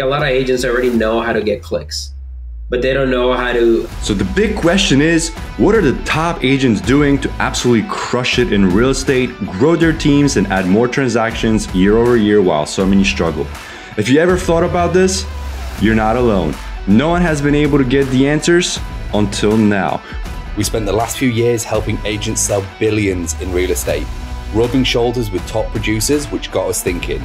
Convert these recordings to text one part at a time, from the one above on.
A lot of agents already know how to get clicks, but they don't know how to. So the big question is what are the top agents doing to absolutely crush it in real estate, grow their teams, and add more transactions year over year while so many struggle? If you ever thought about this, you're not alone. No one has been able to get the answers until now. We spent the last few years helping agents sell billions in real estate, rubbing shoulders with top producers, which got us thinking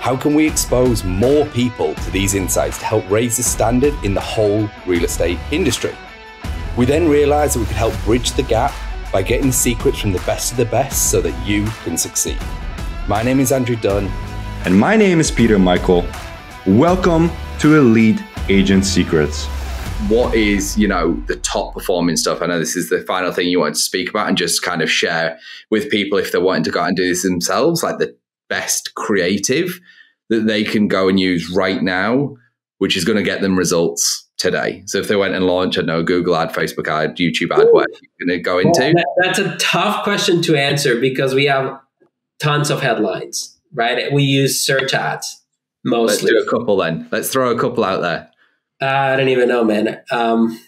how can we expose more people to these insights to help raise the standard in the whole real estate industry? We then realized that we could help bridge the gap by getting the secrets from the best of the best so that you can succeed. My name is Andrew Dunn. And my name is Peter Michael. Welcome to Elite Agent Secrets. What is, you know, the top performing stuff? I know this is the final thing you want to speak about and just kind of share with people if they're wanting to go out and do this themselves, like the best creative that they can go and use right now, which is going to get them results today. So if they went and launched, I know, Google ad, Facebook ad, YouTube ad, what you're going to go into? That, that's a tough question to answer because we have tons of headlines, right? We use search ads mostly. Let's do a couple then. Let's throw a couple out there. Uh, I don't even know, man. Um,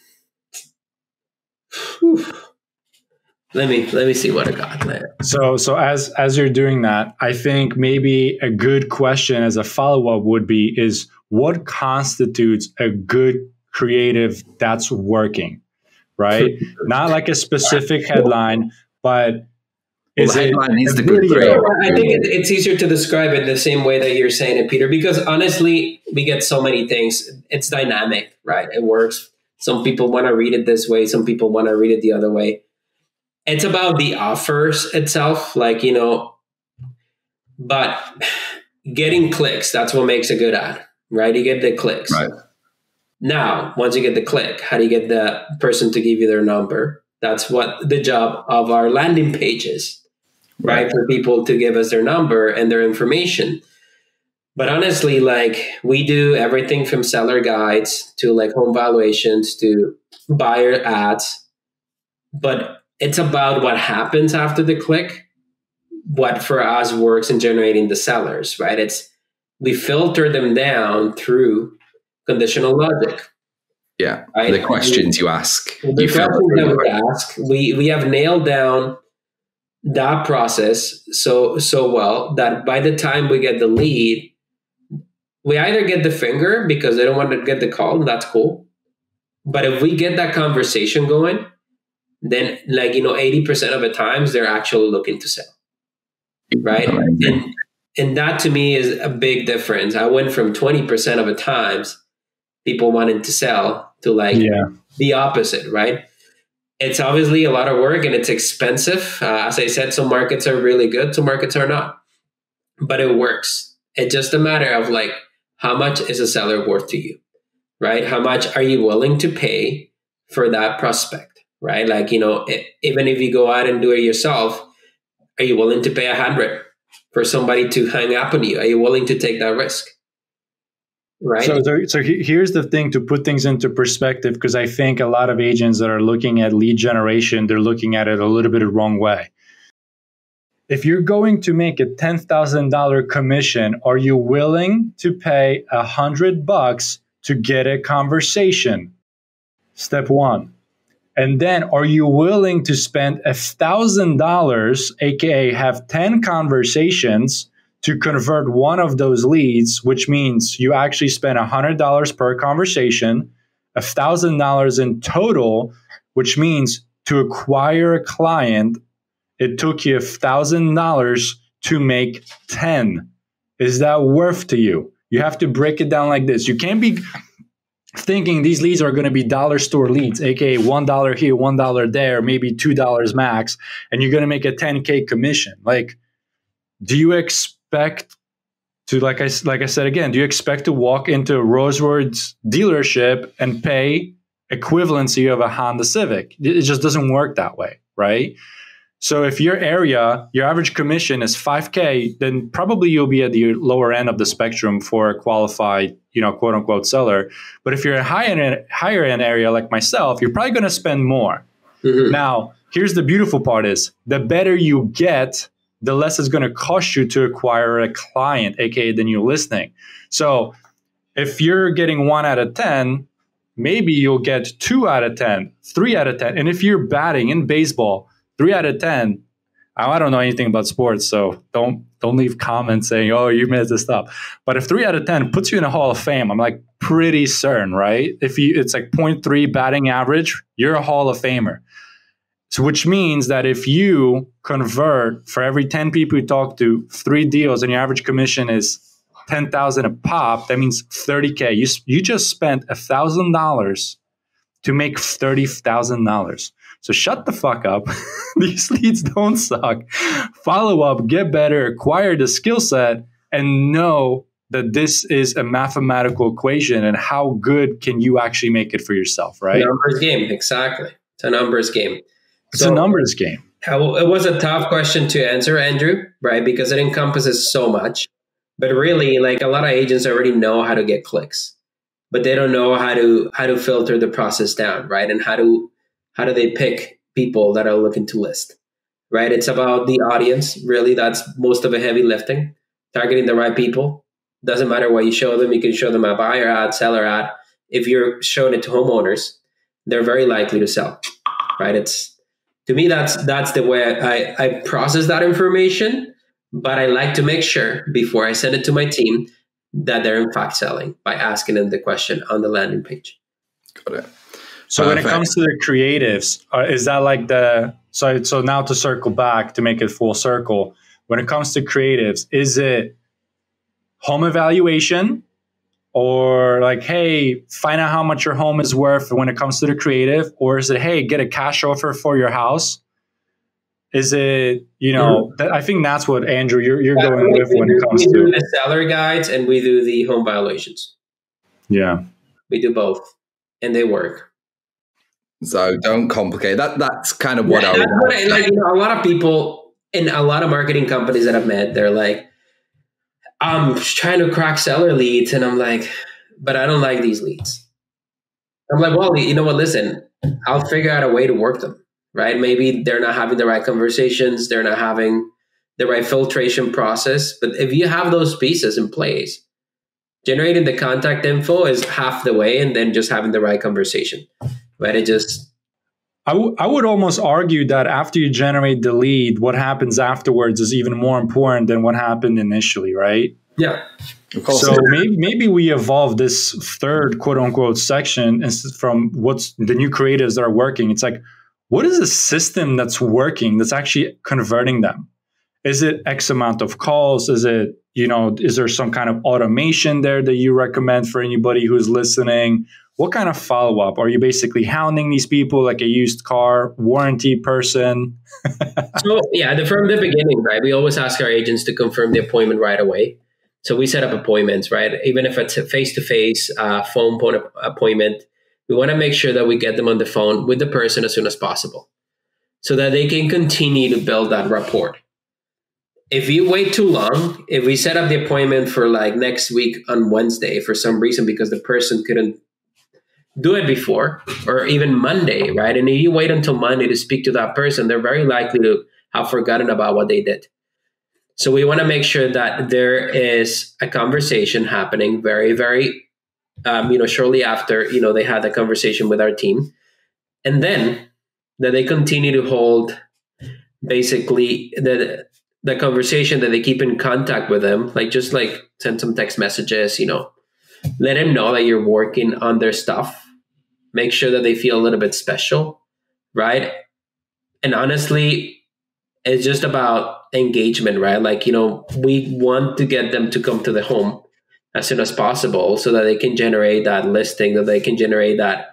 let me let me see what I got there. So so as as you're doing that, I think maybe a good question as a follow up would be is what constitutes a good creative that's working, right? Not like a specific headline, but well, the headline is the good creative. I think it, it's easier to describe it the same way that you're saying it, Peter, because honestly, we get so many things. It's dynamic, right? It works. Some people want to read it this way. Some people want to read it the other way it's about the offers itself like you know but getting clicks that's what makes a good ad right? You get the clicks. Right. Now once you get the click how do you get the person to give you their number? That's what the job of our landing pages right, right. For people to give us their number and their information. But honestly like we do everything from seller guides to like home valuations to buyer ads. But it's about what happens after the click, what for us works in generating the sellers, right? It's we filter them down through conditional logic. Yeah, right? the questions we, you ask. The you questions that we ask, we we have nailed down that process so so well that by the time we get the lead, we either get the finger because they don't want to get the call, and that's cool. But if we get that conversation going, then like you know 80% of the times they're actually looking to sell. Right? And and that to me is a big difference. I went from 20% of the times people wanted to sell to like yeah. the opposite right? It's obviously a lot of work and it's expensive. Uh, as i said some markets are really good some markets are not. But it works. It's just a matter of like how much is a seller worth to you right? How much are you willing to pay for that prospect right? Like, you know, even if you go out and do it yourself, are you willing to pay a hundred for somebody to hang up on you? Are you willing to take that risk? Right. So, so, so here's the thing to put things into perspective, because I think a lot of agents that are looking at lead generation, they're looking at it a little bit the wrong way. If you're going to make a $10,000 commission, are you willing to pay a hundred bucks to get a conversation? Step one. And then are you willing to spend a thousand dollars, aka have 10 conversations to convert one of those leads, which means you actually spend a hundred dollars per conversation, a thousand dollars in total, which means to acquire a client, it took you a thousand dollars to make 10. Is that worth to you? You have to break it down like this. You can't be thinking these leads are going to be dollar store leads, aka one dollar here, one dollar there, maybe two dollars max, and you're going to make a 10k commission. Like, do you expect to like I like I said again? Do you expect to walk into Rosewood's dealership and pay equivalency of a Honda Civic? It just doesn't work that way, right? So if your area, your average commission is 5K, then probably you'll be at the lower end of the spectrum for a qualified, you know, quote unquote seller. But if you're a higher end, higher end area like myself, you're probably going to spend more. Mm-hmm. Now, here's the beautiful part is the better you get, the less it's going to cost you to acquire a client, aka the new listing. So if you're getting one out of 10, maybe you'll get two out of 10, three out of 10. And if you're batting in baseball, three out of 10, I don't know anything about sports, so don't don't leave comments saying, "Oh, you messed this up." But if three out of ten puts you in a Hall of Fame, I'm like pretty certain, right? If you it's like 0.3 batting average, you're a Hall of Famer. So, which means that if you convert for every 10 people you talk to, three deals, and your average commission is 10,000 a pop, that means 30K. You, you just spent a $1,000 to make $30,000. So shut the fuck up. These leads don't suck. Follow up, get better, acquire the skill set, and know that this is a mathematical equation and how good can you actually make it for yourself, right? Numbers game, exactly. It's a numbers game. It's so, a numbers game. It was a tough question to answer, Andrew, right? Because it encompasses so much. But really, like a lot of agents already know how to get clicks, but they don't know how to how to filter the process down, right? And how to how do they pick people that are looking to list right? It's about the audience really. That's most of a heavy lifting. Targeting the right people. Doesn't matter what you show them. You can show them a buyer ad seller ad. If you're showing it to homeowners they're very likely to sell right? It's to me that's that's the way i i process that information but i like to make sure before i send it to my team that they're in fact selling by asking them the question on the landing page. Got it so Perfect. when it comes to the creatives, uh, is that like the so so now to circle back to make it full circle? When it comes to creatives, is it home evaluation or like hey, find out how much your home is worth when it comes to the creative, or is it hey, get a cash offer for your house? Is it you know? That, I think that's what Andrew you're, you're yeah, going we, with when it comes to the seller guides and we do the home valuations. Yeah, we do both, and they work. So don't complicate that. That's kind of what yeah, I would what I, like. You know, a lot of people in a lot of marketing companies that I've met, they're like, I'm trying to crack seller leads, and I'm like, but I don't like these leads. I'm like, well, you know what? Listen, I'll figure out a way to work them. Right? Maybe they're not having the right conversations. They're not having the right filtration process. But if you have those pieces in place, generating the contact info is half the way, and then just having the right conversation but it just I, w- I would almost argue that after you generate the lead, what happens afterwards is even more important than what happened initially, right? Yeah. So maybe, maybe we evolve this third quote unquote section from what's the new creatives that are working. It's like, what is the system that's working that's actually converting them? Is it X amount of calls? Is it, you know, is there some kind of automation there that you recommend for anybody who's listening? What kind of follow up are you basically hounding these people like a used car warranty person? So yeah the, from the beginning right we always ask our agents to confirm the appointment right away. So we set up appointments right? Even if it's a face-to-face uh, phone appointment we want to make sure that we get them on the phone with the person as soon as possible so that they can continue to build that rapport. If you wait too long, if we set up the appointment for like next week on Wednesday for some reason because the person couldn't do it before or even Monday, right? And if you wait until Monday to speak to that person, they're very likely to have forgotten about what they did. So we want to make sure that there is a conversation happening very, very, um, you know, shortly after, you know, they had the conversation with our team. And then that they continue to hold basically the, the conversation that they keep in contact with them, like just like send some text messages, you know, let them know that you're working on their stuff. Make sure that they feel a little bit special right? And honestly it's just about engagement right? Like you know we want to get them to come to the home as soon as possible so that they can generate that listing that they can generate that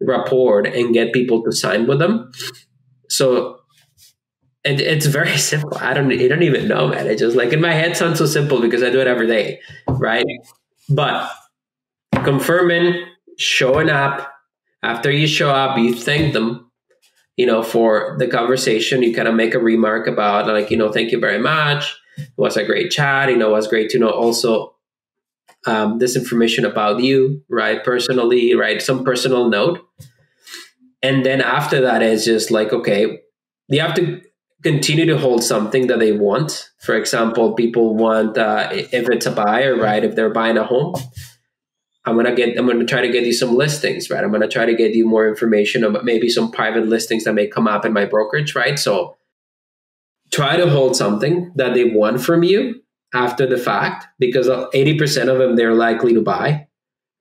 rapport and get people to sign with them. So it, it's very simple. I don't i don't even know man. It just like in my head sounds so simple because i do it every day right? But confirming, showing up. After you show up, you thank them, you know, for the conversation. You kind of make a remark about, like, you know, thank you very much. It was a great chat. You know, it was great to know also um, this information about you, right? Personally, right? Some personal note. And then after that, it's just like, okay, you have to continue to hold something that they want. For example, people want, uh, if it's a buyer, right? If they're buying a home, I'm gonna get I'm gonna try to get you some listings, right? I'm gonna try to get you more information about maybe some private listings that may come up in my brokerage, right? So try to hold something that they want from you after the fact because 80% of them they're likely to buy,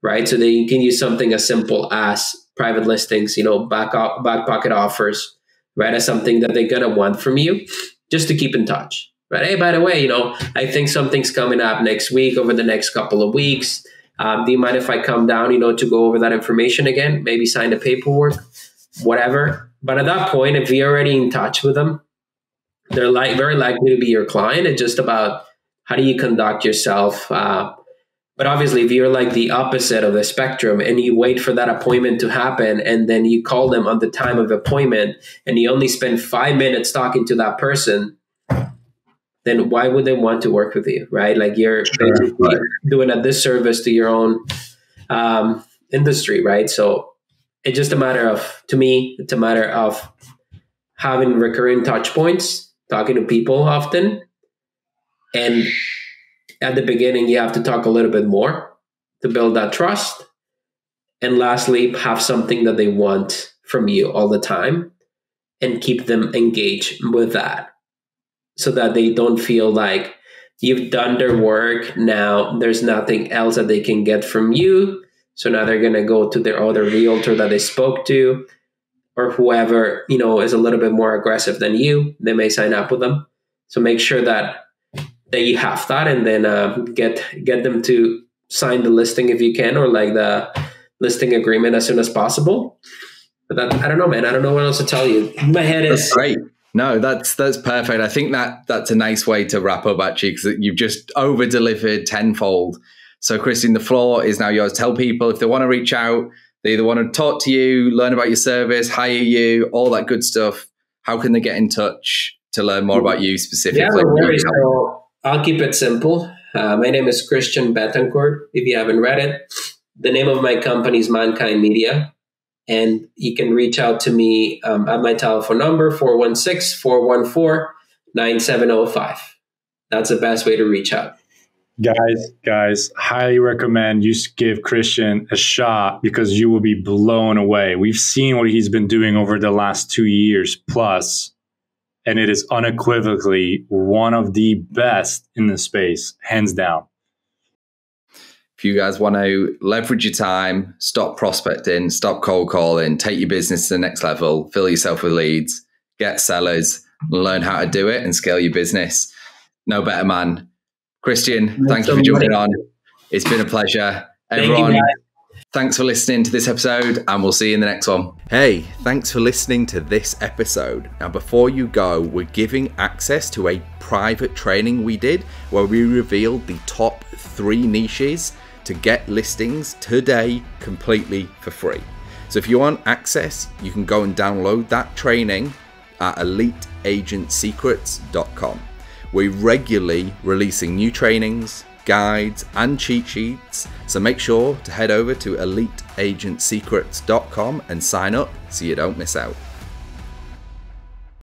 right? So they can use something as simple as private listings, you know, back up, back pocket offers, right? As something that they're gonna want from you, just to keep in touch, right? Hey, by the way, you know, I think something's coming up next week over the next couple of weeks um, do you mind if I come down, you know, to go over that information again? Maybe sign the paperwork, whatever. But at that point, if you're already in touch with them, they're like very likely to be your client. It's just about how do you conduct yourself. Uh, but obviously, if you're like the opposite of the spectrum and you wait for that appointment to happen and then you call them on the time of appointment and you only spend five minutes talking to that person, then why would they want to work with you, right? Like you're sure, right. doing a disservice to your own um, industry, right? So it's just a matter of, to me, it's a matter of having recurring touch points, talking to people often, and at the beginning you have to talk a little bit more to build that trust, and lastly, have something that they want from you all the time, and keep them engaged with that so that they don't feel like you've done their work. Now there's nothing else that they can get from you. So now they're going to go to their other realtor that they spoke to or whoever, you know, is a little bit more aggressive than you. They may sign up with them. So make sure that that you have that and then uh, get get them to sign the listing if you can or like the listing agreement as soon as possible. But that, I don't know, man. I don't know what else to tell you. My head is That's great. No, that's that's perfect. I think that that's a nice way to wrap up actually because you've just over delivered tenfold. So, Christian, the floor is now yours. Tell people if they want to reach out, they either want to talk to you, learn about your service, hire you, all that good stuff. How can they get in touch to learn more about you specifically? Yeah, no worries. So I'll keep it simple. Uh, my name is Christian Betancourt. If you haven't read it, the name of my company is Mankind Media. And you can reach out to me um, at my telephone number, 416 414 9705. That's the best way to reach out. Guys, guys, highly recommend you give Christian a shot because you will be blown away. We've seen what he's been doing over the last two years plus, and it is unequivocally one of the best in the space, hands down if you guys want to leverage your time, stop prospecting, stop cold calling, take your business to the next level, fill yourself with leads, get sellers, learn how to do it and scale your business. No better man. Christian, thank thanks you for jumping on. It's been a pleasure. Everyone, Thank you, thanks for listening to this episode, and we'll see you in the next one. Hey, thanks for listening to this episode. Now, before you go, we're giving access to a private training we did where we revealed the top three niches to get listings today completely for free. So if you want access, you can go and download that training at eliteagentsecrets.com. We're regularly releasing new trainings, guides, and cheat sheets, so make sure to head over to eliteagentsecrets.com and sign up so you don't miss out.